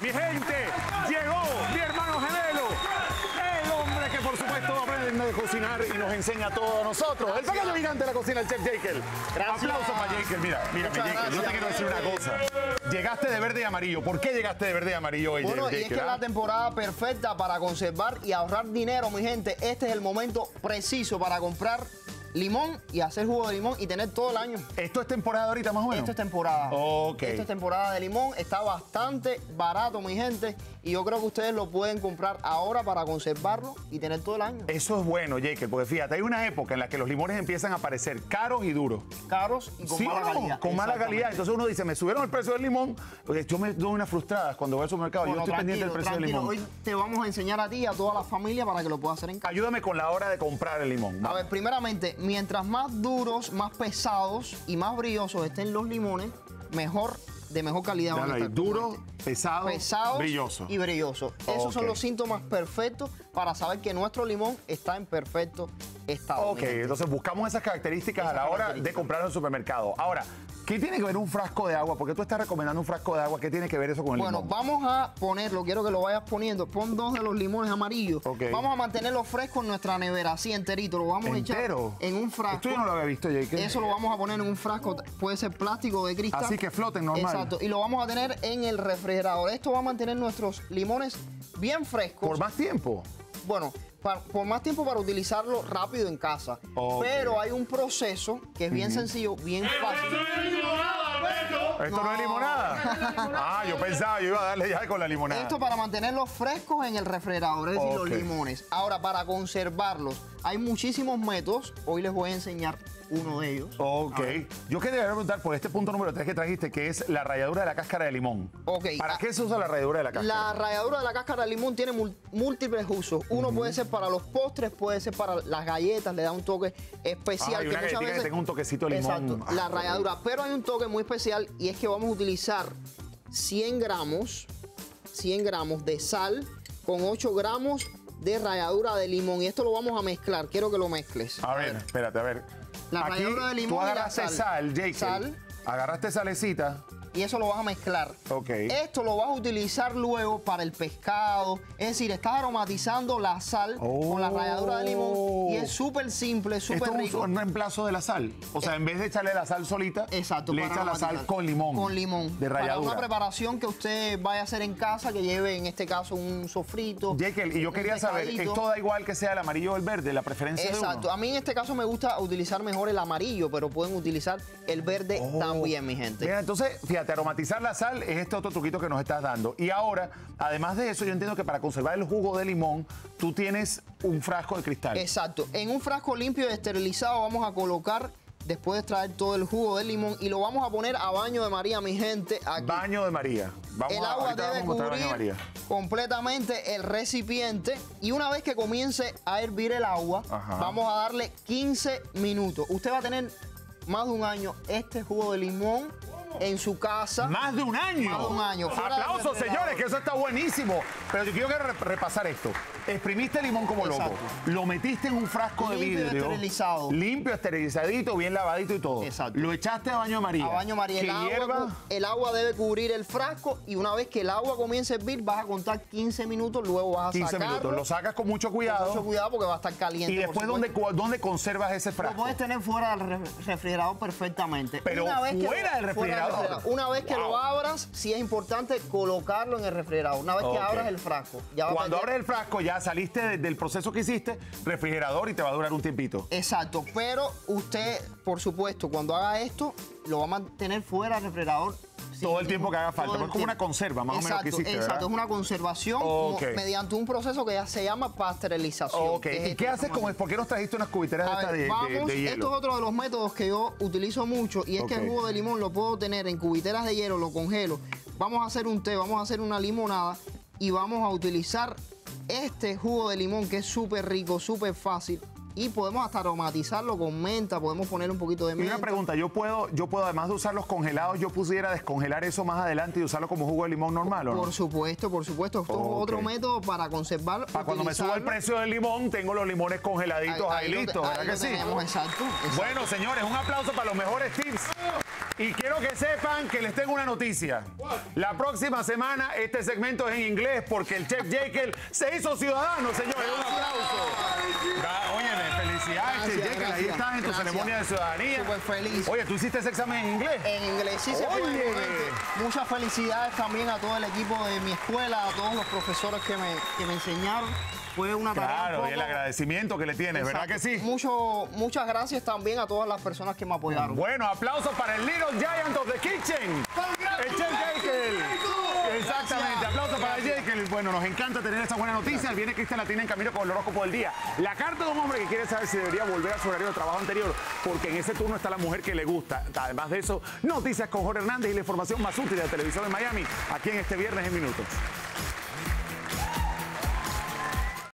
Mi gente, llegó mi hermano gemelo. El hombre que por supuesto aprende de cocinar y nos enseña a todos nosotros. El pequeño gigante de la cocina, el chef Jekyll. Gracias. Aplausos para Jekyll. Mira, mira, Jekyll. Yo te quiero decir una cosa. Llegaste de verde y amarillo. ¿Por qué llegaste de verde y amarillo hoy, Bueno, y es Jekyll, que es ah? la temporada perfecta para conservar y ahorrar dinero, mi gente. Este es el momento preciso para comprar limón y hacer jugo de limón y tener todo el año. ¿Esto es temporada ahorita más o menos? Esto es temporada. Ok. Esto es temporada de limón. Está bastante barato, mi gente. Y yo creo que ustedes lo pueden comprar ahora para conservarlo y tener todo el año. Eso es bueno, Jekyll, porque fíjate, hay una época en la que los limones empiezan a parecer caros y duros. Caros y con ¿Sí mala o no? calidad. Con mala calidad. Entonces uno dice, me subieron el precio del limón, porque yo me doy unas frustradas cuando voy al supermercado. Bueno, yo estoy pendiente del precio del limón. Hoy te vamos a enseñar a ti y a toda la familia para que lo puedas hacer en casa. Ayúdame con la hora de comprar el limón. A ver, primeramente, mientras más duros, más pesados y más brillosos estén los limones, mejor, de mejor calidad van a estar. duro, pesado, pesados brilloso. y brillosos. Esos son los síntomas perfectos para saber que nuestro limón está en perfecto estado. Ok, entonces buscamos esas características a la hora de comprarlo en el supermercado. Ahora, ¿qué tiene que ver un frasco de agua? Porque tú estás recomendando un frasco de agua. ¿Qué tiene que ver eso con el Bueno, limón? vamos a ponerlo, quiero que lo vayas poniendo. Pon dos de los limones amarillos. Ok. Vamos a mantenerlo fresco en nuestra nevera, así enterito. Lo vamos ¿Entero? a echar en un frasco. Esto yo no lo había visto, Jake. Eso lo vamos a poner en un frasco, puede ser plástico de cristal. Así que floten normal. Exacto, y lo vamos a tener en el refrigerador. Esto va a mantener nuestros limones bien frescos. Por más tiempo. Bueno, por más tiempo para utilizarlo rápido en casa. Pero hay un proceso que es bien sencillo, bien fácil. ¿Esto no, es No. limonada? ah, yo pensaba, yo iba a darle ya con la limonada. Esto para mantenerlos frescos en el refrigerador, es decir, los limones. Ahora, para conservarlos, hay muchísimos métodos. Hoy les voy a enseñar uno de ellos. Ok. Yo quería preguntar por este punto número 3 que trajiste, que es la ralladura de la cáscara de limón. Ok. ¿Para Ah, qué se usa la ralladura de la cáscara? La ralladura de la cáscara de limón tiene múltiples usos. Uno puede ser para los postres, puede ser para las galletas, le da un toque especial. Ay, una galletita que tenga un toquecito de limón. Exacto, Ah, la qué ralladura. Pero hay un toque muy especial y es que vamos a utilizar 100 gramos, 100 gramos de sal con 8 gramos de ralladura de limón. Y esto lo vamos a mezclar. Quiero que lo mezcles. A ver, espérate, a ver. La Aquí ralladura de limón Tú y la agarraste sal. sal, Jake. Sal. Agarraste salecita. Y eso lo vas a mezclar. Ok. Esto lo vas a utilizar luego para el pescado. Es decir, estás aromatizando la sal con la ralladura de limón. Y es súper simple, súper Esto es rico. un reemplazo de la sal. O sea, en vez de echarle la sal solita, Exacto. le para echa la sal con limón. Con limón. De Para ralladura. una preparación que usted vaya a hacer en casa, que lleve en este caso un sofrito. Jekyll, y yo quería saber, pescadito. ¿esto da igual que sea el amarillo o el verde? ¿La preferencia Exacto. de uno? A mí en este caso me gusta utilizar mejor el amarillo, pero pueden utilizar el verde Oh. también, mi gente. Mira, entonces, fíjate, aromatizar la sal es este otro truquito que nos estás dando. Y ahora, además de eso, yo entiendo que para conservar el jugo de limón, tú tienes un frasco de cristal. Exacto. En un frasco limpio y esterilizado vamos a colocar, después de extraer todo el jugo del limón, y lo vamos a poner a baño de María, mi gente. Aquí. Baño de María. Vamos el a, agua ahorita debe vamos a de cubrir María. completamente el recipiente y una vez que comience a hervir el agua, Ajá. vamos a darle 15 minutos. Usted va a tener más de un año este jugo de limón en su casa. Más de un año. Más de un año. Aplausos, señores, que eso está buenísimo. Pero yo quiero repasar esto. Exprimiste limón como loco. Exacto. Lo metiste en un frasco de Limpio vidrio. esterilizado. Limpio, esterilizadito, bien lavadito y todo. Exacto. Lo echaste a baño María. A baño María. El agua, el agua debe cubrir el frasco y una vez que el agua comience a hervir, vas a contar 15 minutos, luego vas a 15 sacarlo. minutos. Lo sacas con mucho cuidado. Mucho cuidado porque va a estar caliente. y después. ¿dónde, ¿dónde conservas ese Lo frasco? puedes tener fuera del re- refrigerador perfectamente. Pero fuera del fuera refrigerador. Una vez que lo abras, sí es importante colocarlo en el refrigerador. Una vez que abras el frasco. Ya Cuando abres el frasco, ya saliste de- del proceso que hiciste, refrigerador y te va a durar un tiempito. Exacto. Pero usted, por supuesto, cuando haga esto, lo va a mantener fuera del refrigerador. Todo el tiempo que haga falta, es como tiempo. una conserva, más o menos, que hiciste, Exacto, ¿verdad? es una conservación mediante un proceso que ya se llama pasteurización. ¿y esto qué haces con? ¿Por qué nos trajiste unas cubiteras estas de, de- vamos, de hielo? esto es otro de los métodos que yo utilizo mucho y es que el jugo de limón lo puedo tener en cubiteras de hielo, lo congelo. Vamos a hacer un té, vamos a hacer una limonada y vamos a utilizar este jugo de limón que es súper rico, súper fácil y podemos hasta aromatizarlo con menta, podemos poner un poquito de Y menta. una pregunta, yo puedo, yo puedo, además de usarlos congelados, yo pudiera descongelar eso más adelante y usarlo como jugo de limón normal, ¿o no? Por supuesto, por supuesto. Esto es otro método para conservarlo. Para cuando me suba el precio del limón, tengo los limones congeladitos ahí, listos, ¿verdad que sí? tenemos, exacto, exacto. Bueno, señores, un aplauso para los mejores tips Y quiero que sepan que les tengo una noticia. La próxima semana este segmento es en inglés porque el chef Jekyll se hizo ciudadano, señores. Un aplauso. Jekyll. Ahí gracias, estás en tu gracias. ceremonia de ciudadanía. Súper feliz. Oye, ¿tú hiciste ese examen en inglés? En inglés sí se. Oye. Muchas felicidades también a todo el equipo de mi escuela, a todos los profesores que me, que me enseñaron. Fue una tarea. Claro, y el agradecimiento que le tienes, ¿verdad que sí? Mucho, muchas gracias también a todas las personas que me apoyaron. Bueno, aplausos para el Little Giant of the Kitchen. El Chef Jekyll. Exactamente, aplausos Bueno, nos encanta tener esta buena noticia. Viene Cristian Latina en camino con el horóscopo del día. La carta de un hombre que quiere saber si debería volver a su horario de trabajo anterior, porque en ese turno está la mujer que le gusta. Además de eso, noticias con Jorge Hernández y la información más útil de la televisión en Miami, aquí en este viernes en minutos.